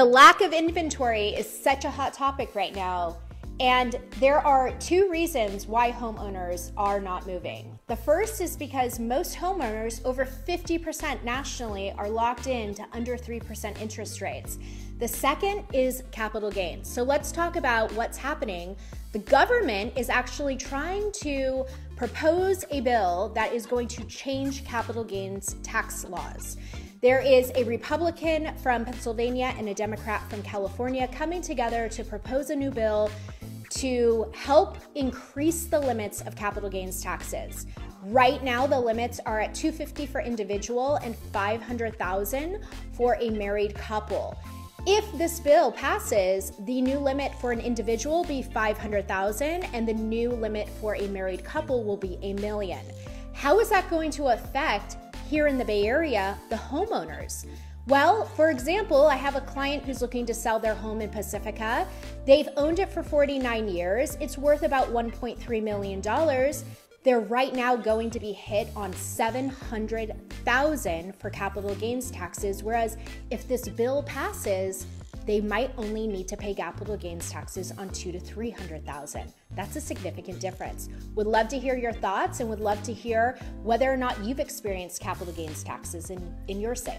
The lack of inventory is such a hot topic right now. And there are two reasons why homeowners are not moving. The first is because most homeowners, over 50% nationally, are locked in to under 3% interest rates. The second is capital gains. So let's talk about what's happening. The government is actually trying to propose a bill that is going to change capital gains tax laws. There is a Republican from Pennsylvania and a Democrat from California coming together to propose a new bill to help increase the limits of capital gains taxes. Right now, the limits are at 250 for individual and 500,000 for a married couple. If this bill passes, the new limit for an individual will be 500,000 and the new limit for a married couple will be a million. How is that going to affect here in the Bay Area the homeowners? Well, for example, I have a client who's looking to sell their home in Pacifica. They've owned it for 49 years. It's worth about $1.3 million. They're right now going to be hit on 700,000 for capital gains taxes whereas if this bill passes, they might only need to pay capital gains taxes on 2 to 300,000. That's a significant difference. Would love to hear your thoughts and would love to hear whether or not you've experienced capital gains taxes in in your sale.